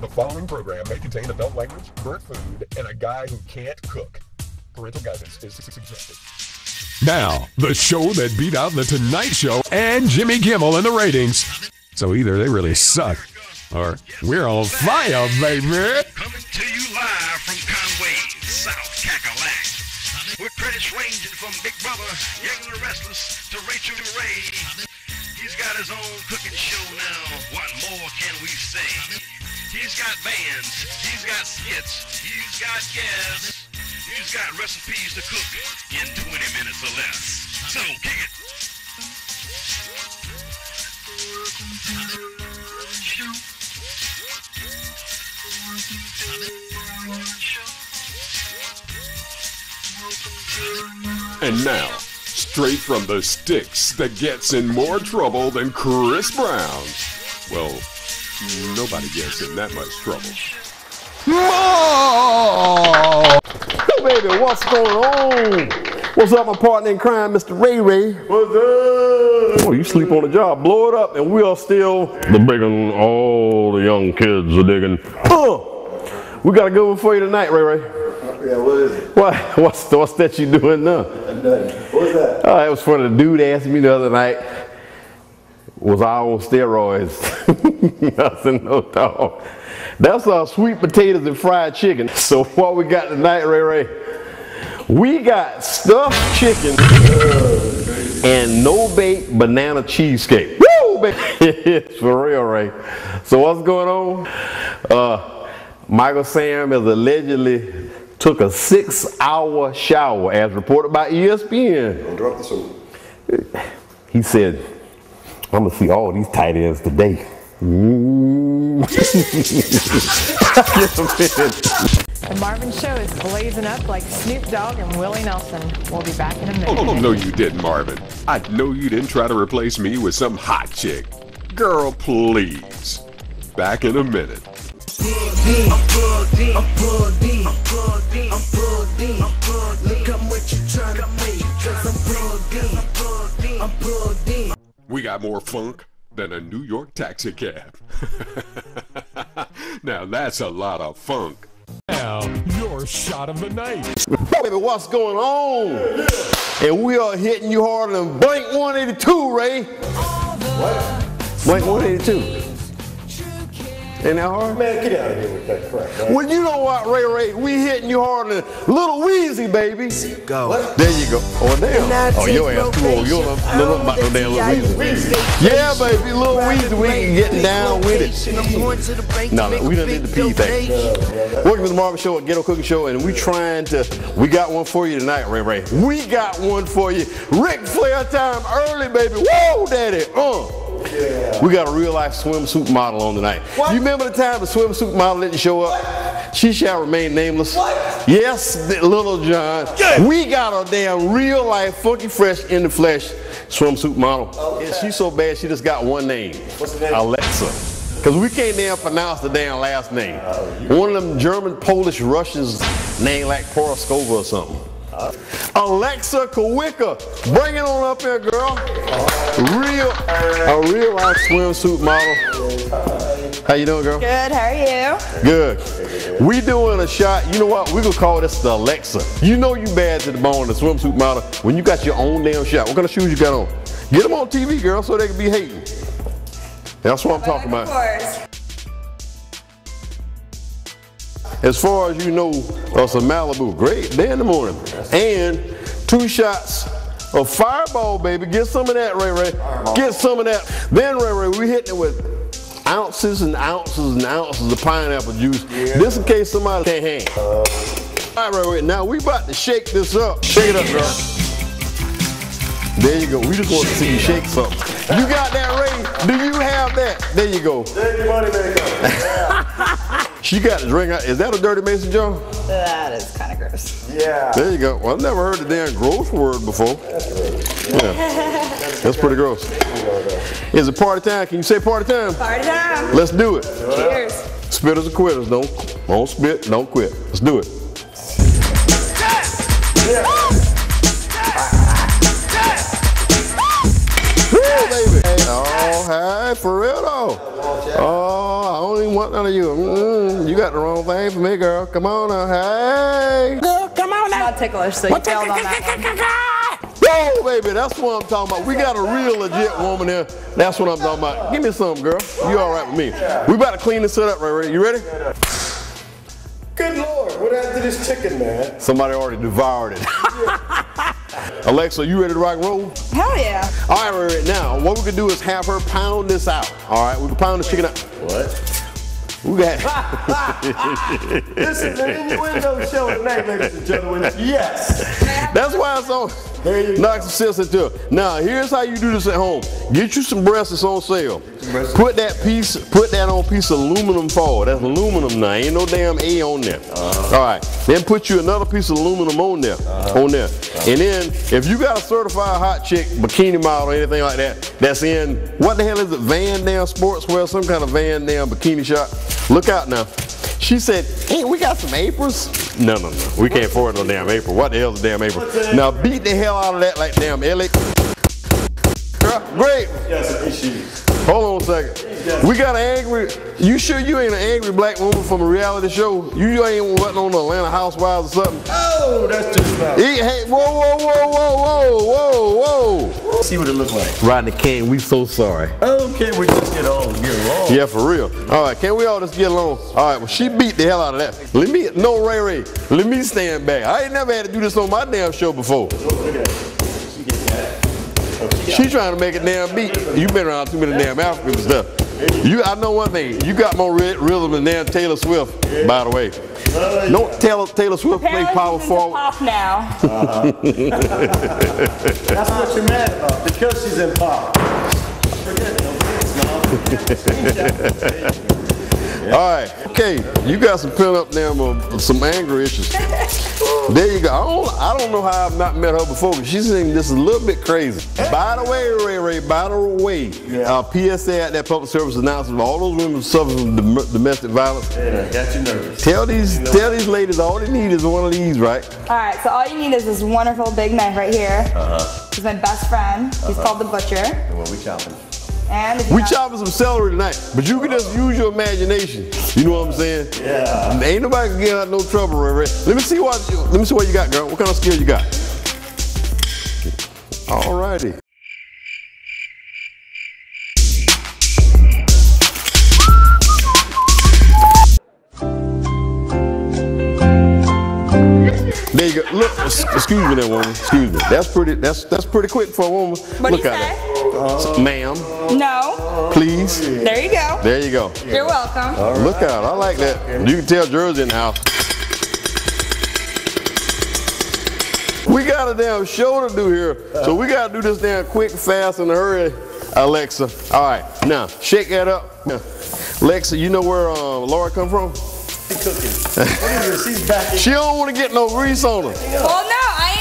The following program may contain adult language, burnt food, and a guy who can't cook. Parental guidance is suggested. Now, the show that beat out The Tonight Show and Jimmy Kimmel in the ratings. So either they really suck, or we're on fire, baby. Coming to you live from Conway, South Cackalack. With credits ranging from Big Brother, Young and the Restless, to Rachael Ray. He's got his own cooking show now. What more can we say? He's got bands, he's got skits, he's got guests, he's got recipes to cook in 20 minutes or less. So kick it. And now, straight from the sticks that gets in more trouble than Chris Brown. Well, nobody gets in that much trouble. Hey, baby, what's going on? What's up, my partner in crime, Mr. Ray Ray? What's up? Oh, you sleep on the job. Blow it up, and we are still the big one. All the young kids are digging. Uh, we got a good one for you tonight, Ray Ray. Yeah, what is it? What? What's what's that you doing now? Nothing. What's that? Oh, it was funny. The dude asked me the other night, was on steroids? Nothing, no, dog. That's our sweet potatoes and fried chicken. So what we got tonight, Ray Ray? We got stuffed chicken and no bake banana cheesecake. Woo, baby! it's for real, Ray. So what's going on? Uh, Michael Sam has allegedly took a six-hour shower, as reported by ESPN. Don't drop the soap. He said, I'm gonna see all these tight ends today. The Marvin Show is blazing up like Snoop Dogg and Willie Nelson. We'll be back in a minute. Oh, no, you didn't, Marvin. I know you didn't try to replace me with some hot chick. Girl, please. Back in a minute. We got more funk than a New York taxi cab. now that's a lot of funk. Now, your shot of the night. Baby, what's going on? And we are hitting you harder than Blink 182, Ray. What? Blink 182. Ain't that hard? Man, get out of here with that crap, man. Well, you know what, Ray Ray? We hitting you harder than Little Weezy, baby. Go. What? There you go. Oh, damn. Oh, your ass too old. You don't know nothing about no damn Little Weezy. Yeah, baby, Little Weezy, we can get down with it. No, no, we done did the P thing. Welcome to the Marvin Show, a Ghetto Cooking Show, and we trying to, we got one for you tonight, Ray Ray. We got one for you. Ric Flair time early, baby. Whoa, daddy. Uh. We got a real life swimsuit model on tonight. You remember the time the swimsuit model didn't show up? She shall remain nameless. Yes, Little John. We got a damn real life, funky fresh in the flesh swimsuit model. And she's so bad she just got one name. What's the name? Alexa. Because we can't damn pronounce the damn last name. Oh, one of them German, Polish, Russians named like Poroskova or something. Alexa Kowicka, bring it on up here, girl. Real, a real life swimsuit model. How you doing, girl? Good, how are you? Good. We doing a shot. You know what? We gonna call this the Alexa. You know you bad to the bone, the swimsuit model. When you got your own damn shot. What kind of shoes you got on? Get them on TV, girl, so they can be hating. That's what I'm talking about. As far as you know, uh, some Malibu, great day in the morning, and two shots of Fireball, baby. Get some of that, Ray Ray. Get some of that. Then Ray Ray, we hitting it with ounces and ounces and ounces of pineapple juice. Just in case somebody can't hang. All right, Ray Ray. Now we about to shake this up. Shake it up, girl. There you go. We just want to see you shake something. You got that, Ray? Do you have that? There you go. Your money back She got a drink. out- Is that a dirty mason jar? That is kind of gross. Yeah. There you go. Well, I've never heard the damn gross word before. Yeah. That's pretty gross. Is it party time? Can you say party time? Party time. Let's do it. Cheers. Spitters or quitters. Don't, don't spit, don't quit. Let's do it. Woo, hey, for real though. Oh, I don't even want none of you. Mm, you got the wrong thing for me, girl. Come on now. Hey. Girl, come on Not ticklish, so you failed on that one. Whoa, baby, that's what I'm talking about. We got a real legit woman here. That's what I'm talking about. Give me some, girl. You all right with me? We about to clean this shit up, right? right? You ready? Good lord, what happened to this chicken, man? Somebody already devoured it. Alexa, you ready to rock and roll? Hell yeah. All right, right, right. Now, what we can do is have her pound this out. All right, we can pound this chicken out. What? We got. This is an innuendo show tonight, ladies and gentlemen. Yes. That's why it's on. There you go. Knock some sense into it. Now, here's how you do this at home. Get you some breasts that's on sale. Put that piece, put that on piece of aluminum foil. That's aluminum now. Ain't no damn A on there. Uh-huh. All right. Then put you another piece of aluminum on there. On there. And then, if you got a certified hot chick bikini model or anything like that, that's in what the hell is it? Van Dam Sportswear, some kind of Van Dam bikini shop. Look out now. She said, hey, we got some aprons. No, no, no. We can't afford no damn apron. What the hell's a damn apron? Now beat the hell out of that like damn Ellie. Girl, Great. Got some issues. Hold on a second. We got an angry. You sure you ain't an angry black woman from a reality show? You ain't wasn't on Atlanta Housewives or something? Oh, that's just about. Hey, hey, whoa, whoa, whoa, whoa, whoa, whoa, whoa. See what it looks like. Rodney King, we so sorry. Oh, okay, we just get on, get along. Yeah, for real. All right, can we all just get along? All right, well, she beat the hell out of that. Let me, no, Ray Ray, let me stand back. I ain't never had to do this on my damn show before. Oh, she trying to make a damn beat. You been around too many damn Africans and stuff. You, I know one thing. You got more rhythm than damn Taylor Swift, by the way. Don't Taylor, Taylor Swift play power forward. pop now. That's what you're mad about, because she's in pop. All right, okay. You got some pent up damn uh, some anger issues. There you go. I don't, I don't know how I've not met her before, but she's saying this is a little bit crazy. By the way, Ray Ray, by the way, uh, PSA at that public service announcement, all those women suffering from dom- domestic violence. Yeah, I got you nervous. Tell these, tell these ladies all they need is one of these, right? All right, so all you need is this wonderful big knife right here. Uh-huh. He's my best friend. He's called the butcher. And what we chopping? And if We have- chopping some celery tonight, but you can just use your imagination. You know what I'm saying? Yeah. Ain't nobody can get out no trouble, Ray Ray. Let me see what, let me see what you got, girl. What kind of skill you got? All righty. There you go. Look, excuse me, there, woman. Excuse me. That's pretty. That's that's pretty quick for a woman. What do Look you at say? That, ma'am. No. Please. There you go. There you go. You're welcome. Look out. I like that. You can tell Jersey in the house. We got a damn show to do here. So we got to do this damn quick, fast, and hurry, Alexa. All right. Now, shake that up. Now, Alexa, you know where uh, Laura come from? She cooking. What is this? She's back. She don't want to get no grease on her. Well, no, I ain't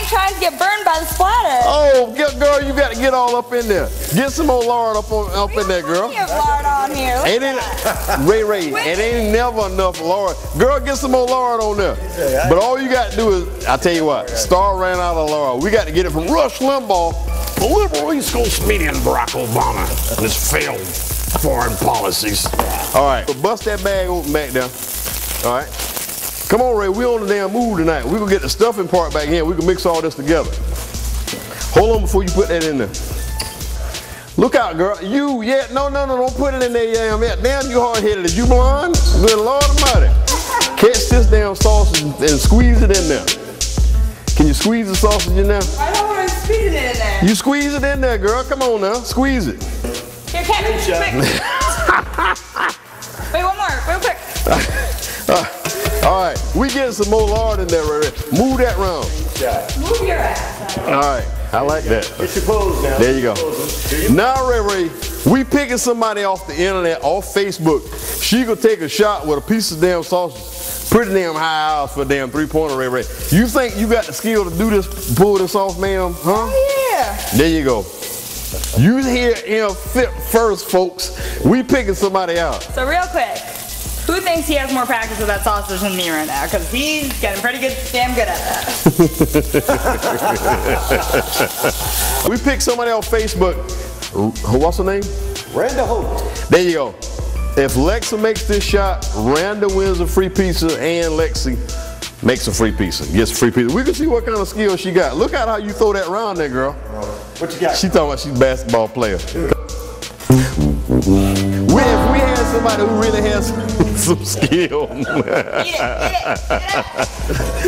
trying to get burned by the splatter. Oh, get, girl, you got to get all up in there. Get some more lard up, on, up in there, girl. Plenty of lard on here. Look Ain't it, that. Ray Ray, it ain't never enough lard. Girl, get some more lard on there. But all you got to do is, I tell you what, Star ran out of lard. We got to get it from Rush Limbaugh. The liberal East Coast median Barack Obama and his failed foreign policies. All right, so bust that bag open back there. All right. Come on, Ray, we on the damn move tonight. We gonna get the stuffing part back in. We can mix all this together. Hold on before you put that in there. Look out, girl. You, yeah, no, no, no, don't put it in there, damn, yeah. Damn, you hard-headed. Is you blind? Good Lord Almighty. Catch this damn sausage and squeeze it in there. Can you squeeze the sausage in there? I don't want to squeeze it in there. You squeeze it in there, girl. Come on now, squeeze it. Here, Captain, quick. Wait, one more, real quick. Uh, All right, we getting some more lard in there, Ray. Ray. Move that round. Move your ass. All right, I like that. Get your pose now. There you go. Now, Ray Ray, we picking somebody off the internet, off Facebook. She gonna take a shot with a piece of damn sausage. Pretty damn high odds for a damn three-pointer, Ray Ray. You think you got the skill to do this, pull this off, ma'am? Huh? Oh, yeah. There you go. You here in fit first, folks. We picking somebody out. So real quick, who thinks he has more practice with that sausage than me right now? Because he's getting pretty good, damn good at that. We picked somebody off Facebook. What's her name? Randa Holt. There you go. If Lexa makes this shot, Randa wins a free pizza and Lexi makes a free pizza. Gets a free pizza. We can see what kind of skill she got. Look at how you throw that round there, girl. What you got? She talking about she's a basketball player. somebody who really has some skill.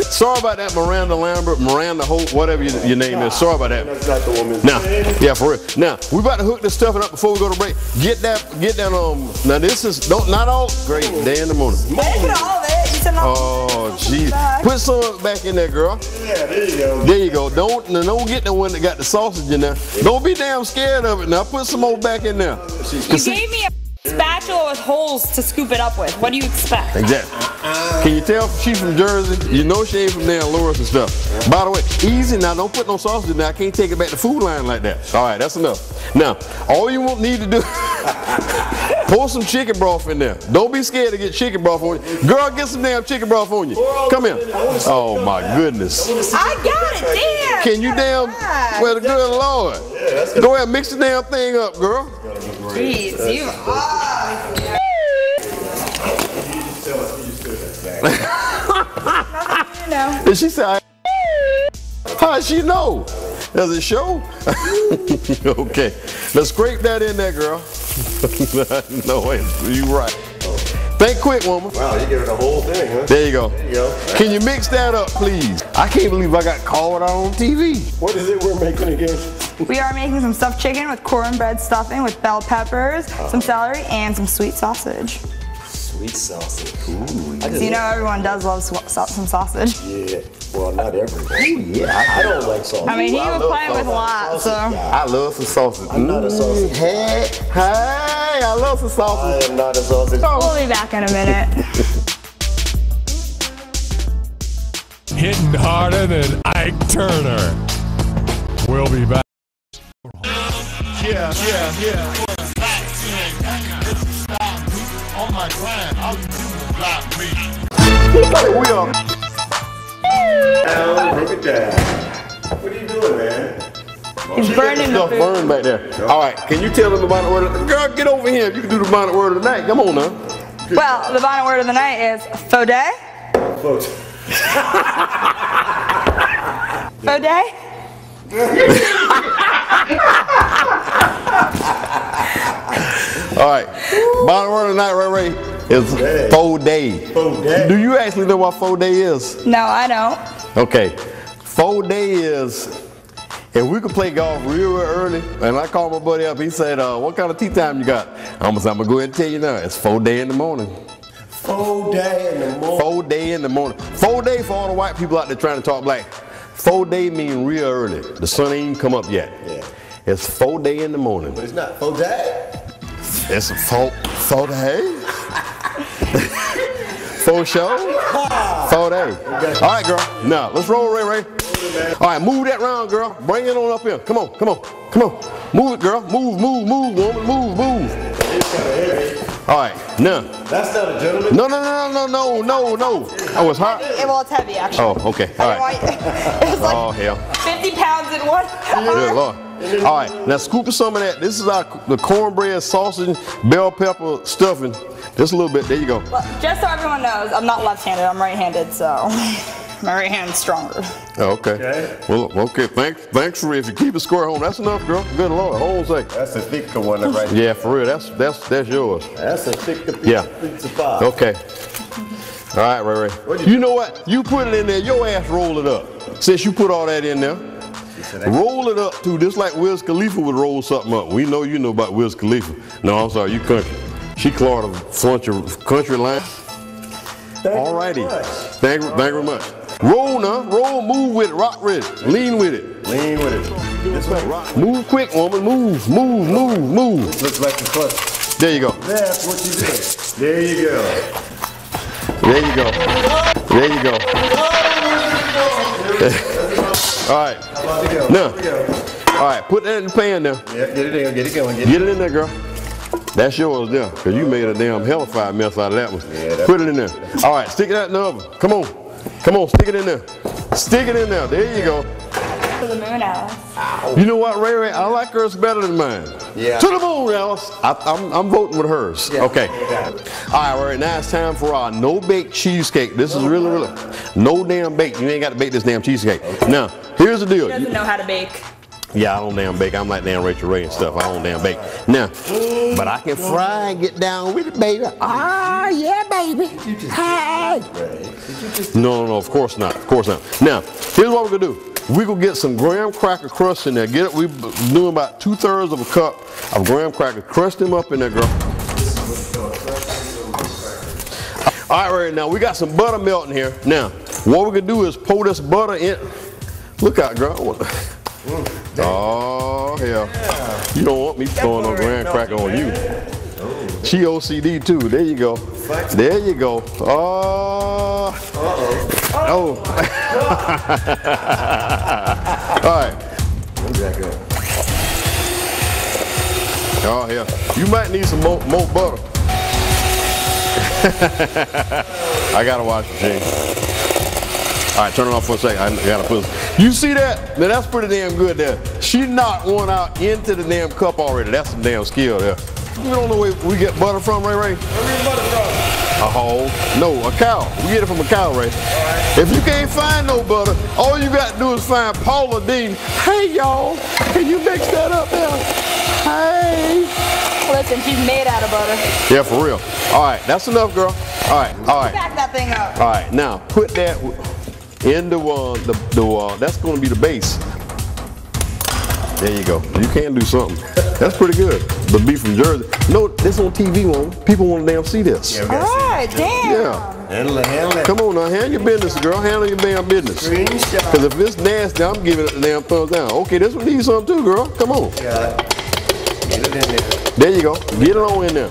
Sorry about that, Miranda Lambert, Miranda Holt, whatever your, your name is. Sorry about that. That's not the woman. Now, yeah, for real. Now, we about to hook this stuff up before we go to break. Get that, get that, um, now this is, don't, not all, great, day in the morning. I didn't put all of it. You said not Oh, jeez. Put some back in there, girl. Yeah, there you go. There you go. Don't, now don't get the one that got the sausage in there. Don't be damn scared of it now. Put some more back in there. You gave me a spatula with holes to scoop it up with. What do you expect? Exactly. Can you tell she's from Jersey? You know she ain't from there, Lawrence and stuff. By the way, easy now. Don't put no sausage in there. I can't take it back to the food line like that. All right, that's enough. Now, all you won't need to do, pour some chicken broth in there. Don't be scared to get chicken broth on you. Girl, get some damn chicken broth on you. Come here. Oh my goodness. I got it. Damn. Can you damn? Well, the good Lord. Go ahead, mix the damn thing up, girl. Jeez, you are. no. And she said, How does she know? Does it show? okay. Let's scrape that in there, girl. no, way. you right. Think quick, woman. Wow, you gave it the whole thing, huh? There you go. There you go. Can you mix that up, please? I can't believe I got called out on TV. What is it we're making again? We are making some stuffed chicken with cornbread stuffing with bell peppers, oh. some celery, and some sweet sausage. Sweet sausage. Ooh, I you know everyone does love sw- sa- some sausage. Yeah. Well, not everybody. Oh, yeah, I, I don't like sausage. I mean, he I was playing with a lot, so. I love some sausage. I'm not a sausage Hey, hey, I love some sausage. I am not a sausage. We'll be back in a minute. Hitting harder than Ike Turner. We'll be back. Yeah, yeah, yeah. On my grind, all you do is block me. We are. Down, broke it down. What are you doing, man? He's burning the Stuff food. burned back there. All right, can you tell them the bonnet word of the Girl, get over here. You can do the bonnet word of the night. Come on now. Well, the bonnet word of the night is faux day. Folks, Faux day? All right. Bonnet word of the night, Ray Ray, is day. faux day. Faux day. Do you actually know what faux day is? No, I don't. Okay. Faux day is if we could play golf real, real early, and I called my buddy up, he said, uh, what kind of tee time you got? I'm gonna, I'm gonna go ahead and tell you now, it's faux day in the morning. full day in the morning. Faux day in the morning. Faux day for all the white people out there trying to talk black. Faux day mean real early. The sun ain't even come up yet. Yeah. It's faux day in the morning. But it's not full day. It's a faux, faux day. faux show. Faux day. All right, girl. Now, let's roll, Ray Ray. All right, move that round, girl. Bring it on up here. Come on, come on, come on. Move it, girl. Move, move, move, woman. Move, move. All right, now. That's not a gentleman. No, no, no, no, no, no, no. Oh, it's hot? Yeah, well, it's heavy, actually. Oh, okay. All right. It was like Oh, hell. 50 pounds in one. Good Lord. All right, now scoop some of that. This is our the cornbread, sausage, bell pepper stuffing. Just a little bit. There you go. Well, just so everyone knows, I'm not left-handed. I'm right-handed, so my right hand's stronger. Oh, okay. Okay. Well, okay. Thanks, thanks for if you keep a score home. That's enough, girl. Good Lord. Hold on a second. That's a thicker one right there. Yeah, for real. That's that's that's yours. That's a thicker pizza, Yeah. pizza pie. Okay. All right, Ray Ray. You know what? You put it in there. Your ass roll it up. Since you put all that in there, roll it up too, just like Wiz Khalifa would roll something up. We know you know about Wiz Khalifa. No, I'm sorry, you country. She clawed a country country line. Thank you All righty. Thank you, thank you very much. Roll now, roll, move with it, rock with it, lean with it. Lean with it. This way. Move quick, woman. Move, move, move, move. Looks like the clutch. There you go. That's what you did. There you go. There you go. There you go. All right. About to go. Now. Here we go. All right, put that in the pan now. Yeah, get it in. Get it going. Get it. Get it in there, girl. That's yours there, because you made a damn hellified mess out of that one. Yeah, that- Put it in there. All right, stick it out in the oven. Come on. Come on, stick it in there. Stick it in there. There you go. For the moon house. You know what, Ray Ray? I like hers better than mine. Yeah. To the moon, Alice. I, I'm, I'm voting with hers. Yeah. Okay. All right, all right. Now it's time for our no bake cheesecake. This is really, really no damn bake. You ain't got to bake this damn cheesecake. Now, here's the deal. He doesn't know how to bake. Yeah, I don't damn bake. I'm like damn Rachael Ray and stuff. I don't damn bake. Now, but I can fry and get down with it, baby. Ah, yeah, baby. Hi. No, no, no, of course not. Of course not. Now, here's what we're gonna do. We're gonna get some graham cracker crust in there. Get it, we're doing about two thirds of a cup of graham cracker. Crust them up in there, girl. All right, right now we got some butter melting here. Now, what we're gonna do is pour this butter in. Look out, girl. Oh, hell. You don't want me throwing no graham cracker on you. She OCD too. There you go. There you go. Oh. Oh. All right. Oh, yeah. You might need some more, more butter. I got a wash machine. All right, turn it off for a second. I gotta put. You see that? Now that's pretty damn good there. She knocked one out into the damn cup already. That's some damn skill there. You don't know where we get butter from, Ray Ray? Where you butter from? A hole? No, a cow. We get it from a cow, Ray. If you can't find no butter, all you got to do is find Paula Deen. Hey, y'all, can you mix that up there? Hey. Listen, she's made out of butter. Yeah, for real. All right, that's enough, girl. All right, all right. Back that thing up. All right, now put that in the uh, the, the uh, that's going to be the base. There you go. You can do something. That's pretty good. The beef from Jersey. No, this on TV, one. People want to damn see this. Yeah, we All see. damn. Yeah. Handle it, handle it. Come on now, handle your business, girl. Handle your damn business. Screenshot. Because if it's nasty, I'm giving it the damn thumbs down. Okay, this one needs something too, girl. Come on. Got it. Get it in there. There you go. Get it on in there.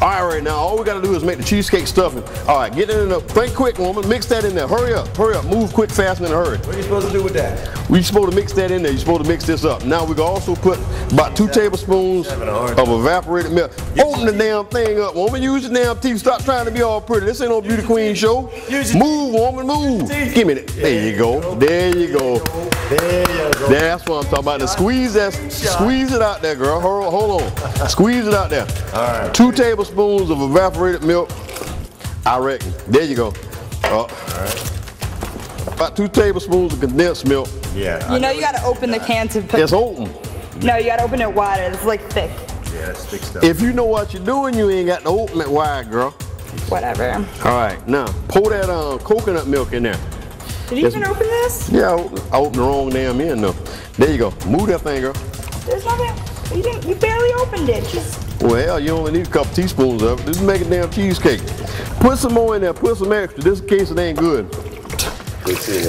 All right, right now, all we got to do is make the cheesecake stuffing. All right, get it in there. Think quick, woman. Mix that in there. Hurry up. Hurry up. Move quick, fast, and in a hurry. What are you supposed to do with that? We supposed to mix that in there. You're supposed to mix this up. Now we can also put about two tablespoons of evaporated milk. Open the damn thing up, woman. Use the damn teeth. Stop trying to be all pretty. This ain't no beauty queen show. Use your Move, woman, move. Give me that. There you go. There you go. There you go. That's what I'm talking about. Now squeeze that. Squeeze it out there, girl. Hold, hold on. Squeeze it out there. All right. Two tablespoons of evaporated milk. I reckon. There you go. Oh. About two tablespoons of condensed milk. Yeah. You know you gotta open the can to put. It's open. No, you gotta open it wider. It's like thick. Yeah, that's thick stuff. If you know what you're doing, you ain't got to open it wide, girl. Whatever. All right, now pour that uh, coconut milk in there. Did you Yes. even open this? Yeah, I opened, I opened the wrong damn end though. There you go. Move that thing, girl. There's nothing. You didn't. You barely opened it. Just. Well, you only need a couple teaspoons of it. Just make a damn cheesecake. Put some more in there. Put some extra, just in case it ain't good.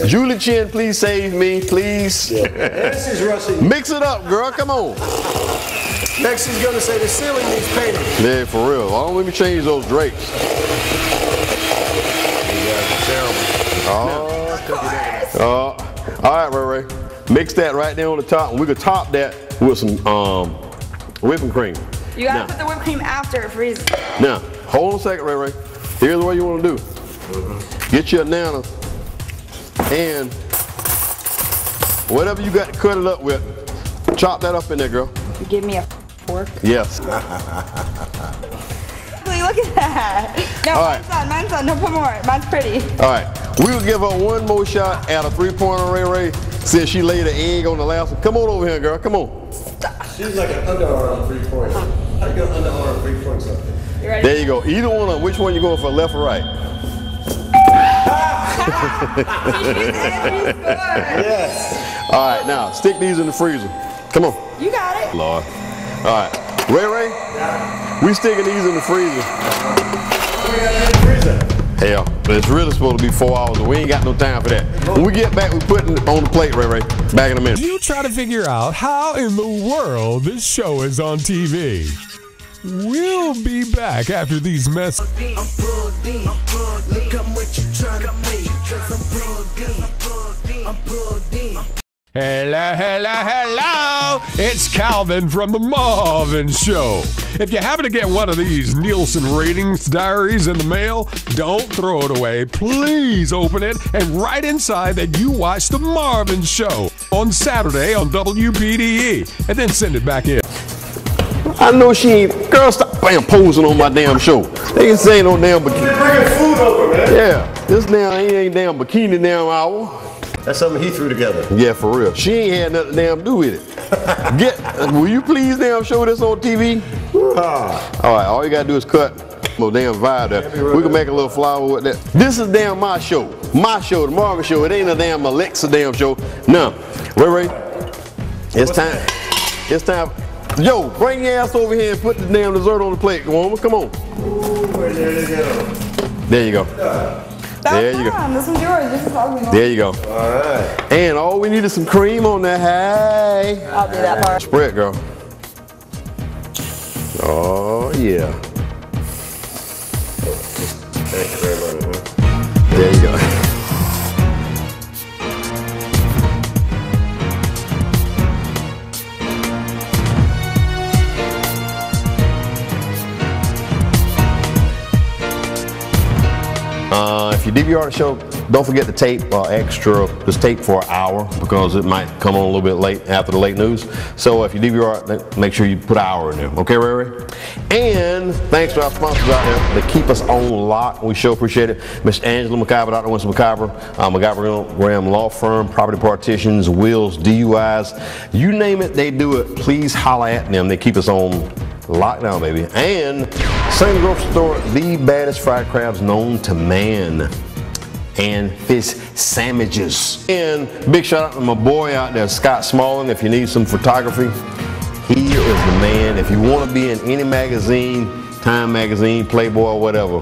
Julie Chin, please save me, please. This is rushing. Mix it up, girl. Come on. Next he's gonna say the ceiling needs painting. Yeah, for real. Why don't let me change those drapes? Oh, uh, all right, Ray Ray. Mix that right there on the top, and we could top that with some um, whipping cream. You gotta Now- put the whipped cream after it freezes. Now, hold on a second, Ray Ray. Here's what you want to do. Get your nana and whatever you got to cut it up with, chop that up in there, girl. You give me a fork. Yes. Look at that. No, All right. mine's done. Mine's done. No, put more. Mine's pretty. All right. We'll give her one more shot at a three-pointer, Ray Ray, since she laid an egg on the last one. Come on over here, girl. Come on. She's like an underarm three point. How you gonna underarm three point something? You ready? There you go. Either one of them. Which one you going for, left or right? Yes. All right. Now, stick these in the freezer. Come on. You got it. Lord. All right. Ray Ray, yeah. we sticking these in the freezer. Hell, but it's really supposed to be four hours, and we ain't got no time for that. When we get back, we putting it on the plate, Ray Ray. Back in a minute. You try to figure out how in the world this show is on TV. We'll be back after these messages. Hello, hello, hello! It's Calvin from The Marvin Show. If you happen to get one of these Nielsen ratings diaries in the mail, don't throw it away. Please open it and write inside that you watched The Marvin Show on Saturday on WPDE and then send it back in. I know she ain't. Girl, stop bam posing on my damn show. They can say no damn bikini. Bringing food over, man. Yeah, this damn ain't, ain't damn bikini damn hour. That's something he threw together. Yeah, for real. She ain't had nothing damn do with it. Get, will you please damn show this on TV? Ah. All right, all you gotta do is cut. Little damn vibe there. We can make a little flower with that. This is damn my show. My show, the Marvin show. It ain't a damn Alexa damn show. No. Ray Ray, it's time. It's time. Yo, bring your ass over here and put the damn dessert on the plate. Come on, come on. There you go. There you go. That's There you go. This one's yours. This is ugly. There you go. All right. And all we need is some cream on that. Hey. I'll do that part. Spread, girl. Oh, yeah. Thank you very much. man. There you go. if you DVR the show, don't forget to tape uh, extra, just tape for an hour because it might come on a little bit late after the late news. So if you DVR it, make sure you put an hour in there. Okay, Ray? And thanks to our sponsors out there that keep us on lock. We sure appreciate it. Miss Angela McIver, Dr. Winston McIver, uh, McIver Graham Law Firm, Property Partitions, Wills, DUIs, you name it, they do it. Please holla at them. They keep us on lockdown, baby. And same grocery store, the baddest fried crabs known to man. And fish sandwiches. And big shout out to my boy out there, Scott Smalling. If you need some photography, he is the man. If you want to be in any magazine, Time Magazine, Playboy, whatever,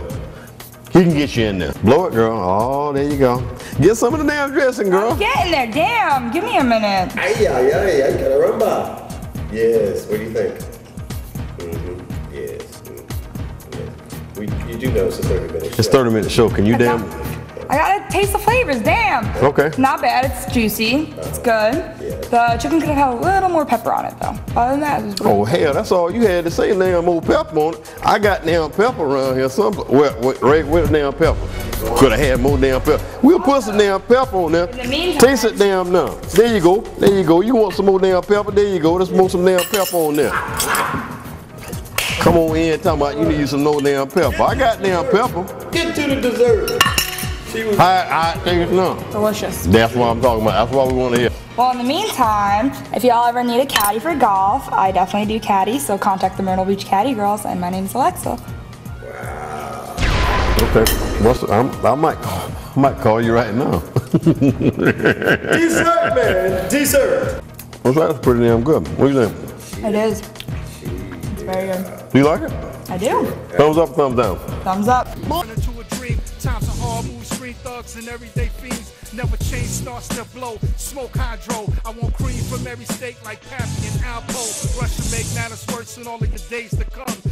he can get you in there. Blow it, girl. Oh, there you go. Get some of the damn dressing, girl. Get in there. Damn. Give me a minute. Ay, ay, ay, ay, caramba. Yes, what do you think? We, you do know it's a 30 minute It's 30 minute show. Can you damn? I gotta taste the flavors. Damn. Okay. Not bad. It's juicy. It's uh, good. The chicken could have had a little more pepper on it though. Other than that, it was Oh hell, that's all you had to say. Damn old pepper on it. I got damn pepper around here. Some where, where, Ray, where's damn pepper? Could have had more damn pepper. We'll put some damn pepper on there. the meantime- Taste it damn now. There you go. There you go. You want some more damn pepper? There you go. Let's put some damn pepper on there. Come on in, talking about you need some no damn pepper. I got damn pepper. Get to the dessert. She was I I think it's no. delicious. That's what I'm talking about. That's what we want to hear. Well, in the meantime, if y'all ever need a caddy for golf, I definitely do caddy. So contact the Myrtle Beach Caddy Girls, and my name's Alexa. Okay. What's I'm, I might I might call you right now. dessert, man. Dessert. What's that? That's pretty damn good. What do you think? It is. It's very good. Do you like it? I do. Thumbs up, thumbs down. Thumbs up. into a dream. Times are hard, moves, street thugs, and everyday fiends. Never change, starts to blow. Smoke hydro. I want cream from every steak like Pappy and Alpo. Russia make matters worse in all of your days to come.